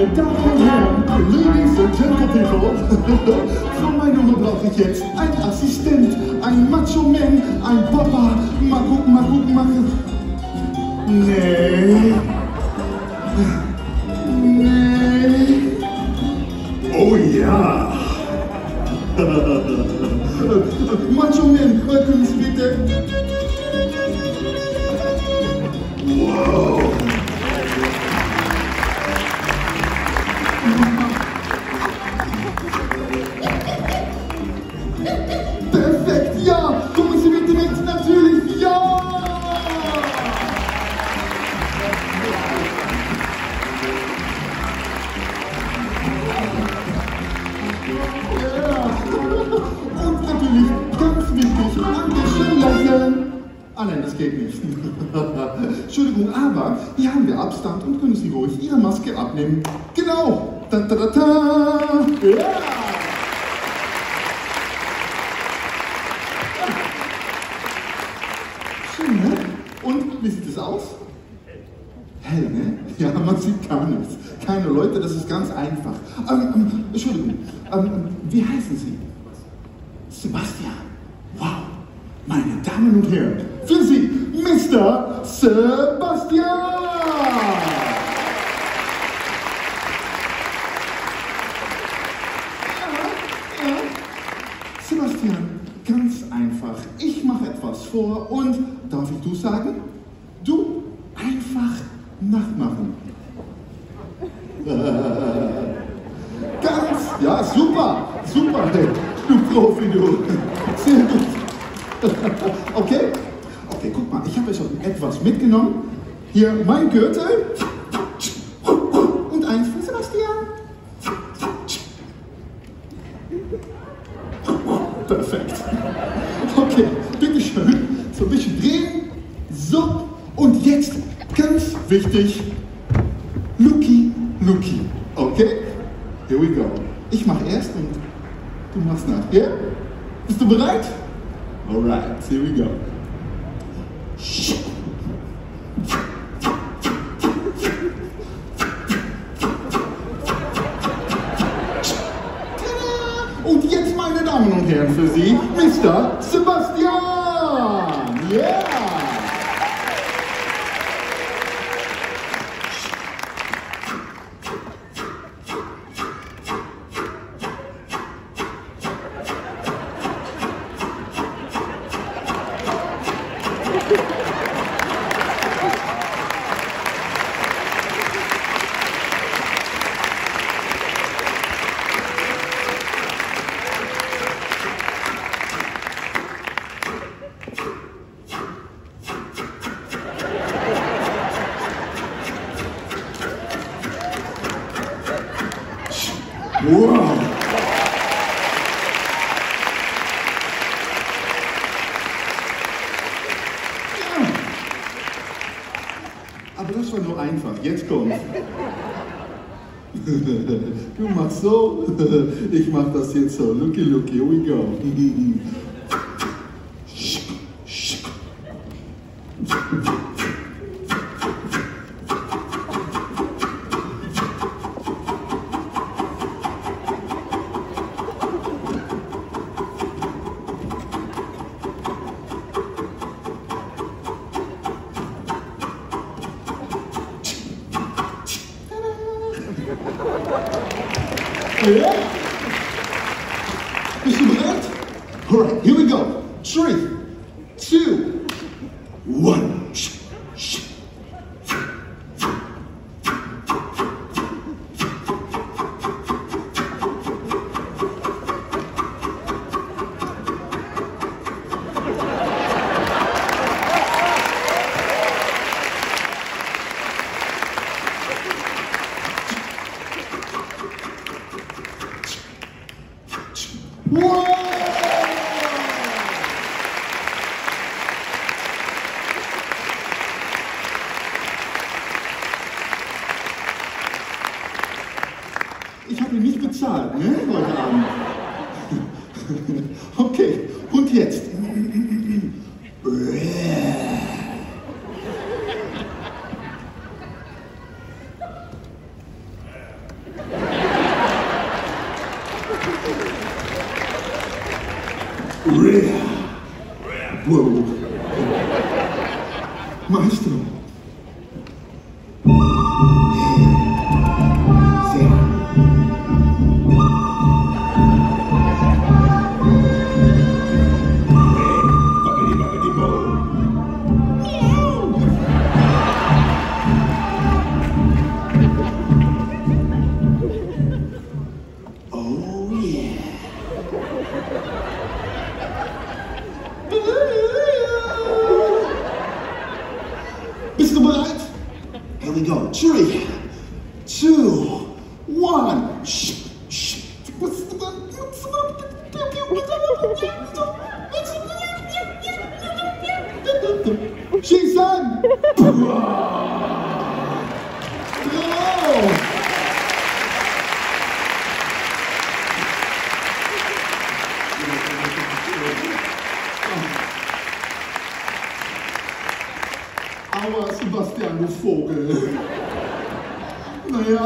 Und Herren, Ladies and Gentlemen, für meine Nummer brauche ich jetzt einen Assistent, ein Macho-Man, ein Papa. Mal gucken, mal gucken, mal. Nee. Nee. Oh ja. Macho-Man, können Ah nein, das geht nicht. Entschuldigung, aber hier haben wir Abstand und können Sie ruhig Ihre Maske abnehmen. Genau! Da, da, da, da. Ja! Schön, ne? Und wie sieht es aus? Hell, ne? Ja, man sieht gar nichts. Keine Leute, das ist ganz einfach. Ähm, ähm, Entschuldigung, ähm, wie heißen Sie? Sebastian. Wow, meine Damen und Herren, für Sie, Mr. Sebastian! Sebastian, ganz einfach. Ich mache etwas vor und darf ich du sagen? Du einfach nachmachen. Ganz, ja, super, super, du Profi, du. Sehr gut. Okay? Habe schon etwas mitgenommen. Hier mein Gürtel und eins für Sebastian. Perfekt. Okay, bitteschön. So ein bisschen drehen. So, und jetzt ganz wichtig, Luki, Luki. Okay? Here we go. Ich mache erst und du machst nach. Ja? Bist du bereit? Alright, here we go. Mr. Sebastian! Yeah! Jetzt kommt. Du machst so, ich mach das jetzt so. Looky, looky, here we go. Ja? Bist du bereit? Alright, here we go. Three, two, Okay, und jetzt? Maestro, Two, one. Shh, shh. She's done. Go. Sebastiano Vogel. 没有